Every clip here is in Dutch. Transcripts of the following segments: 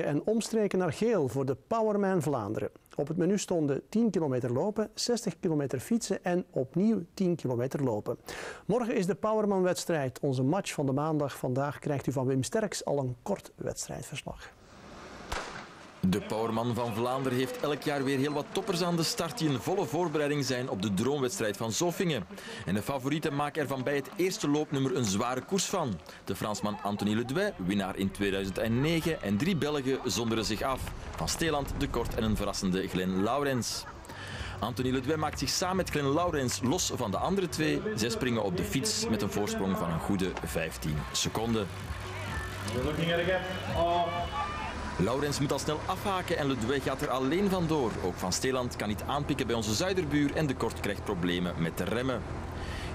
en omstreken naar geel voor de Powerman Vlaanderen. Op het menu stonden 10 kilometer lopen, 60 kilometer fietsen en opnieuw 10 kilometer lopen. Morgen is de Powerman-wedstrijd, onze match van de maandag. Vandaag krijgt u van Wim Sterks al een kort wedstrijdverslag. De Powerman van Vlaanderen heeft elk jaar weer heel wat toppers aan de start die in volle voorbereiding zijn op de droomwedstrijd van Zofingen. En de favorieten maken er van bij het eerste loopnummer een zware koers van. De Fransman Anthony Ledouin, winnaar in 2009 en drie Belgen zonderen zich af. Van Steeland, De Kort en een verrassende Glen Laurens. Anthony Ledouin maakt zich samen met Glen Laurens los van de andere twee. Zij springen op de fiets met een voorsprong van een goede 15 seconden. Laurens moet al snel afhaken en Ledouin gaat er alleen vandoor. Ook Van Steeland kan niet aanpikken bij onze zuiderbuur en de kort krijgt problemen met de remmen.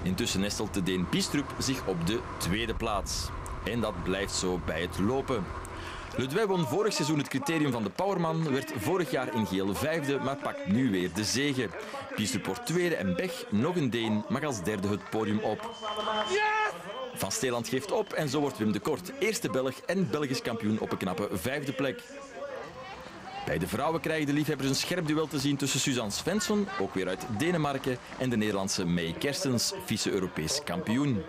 Intussen nestelt de Deen Piestrup zich op de tweede plaats. En dat blijft zo bij het lopen. Ledouin won vorig seizoen het criterium van de Powerman, werd vorig jaar in geel vijfde, maar pakt nu weer de zege. Piestrup wordt tweede en Bech, nog een Deen, mag als derde het podium op. Van Steeland geeft op en zo wordt Wim de Kort eerste Belg en Belgisch kampioen op een knappe vijfde plek. Bij de vrouwen krijgen de liefhebbers een scherp duel te zien tussen Suzanne Svensson, ook weer uit Denemarken, en de Nederlandse May Kerstens, vice-Europees kampioen.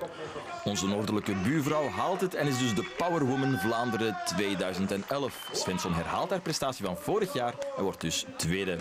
Onze noordelijke buurvrouw haalt het en is dus de Powerwoman Vlaanderen 2011. Svensson herhaalt haar prestatie van vorig jaar en wordt dus tweede.